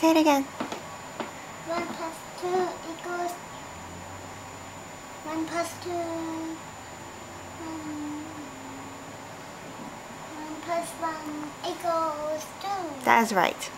Say it again. 1 plus 2 equals 1 plus 2 um, 1 plus 1 equals 2. That is right.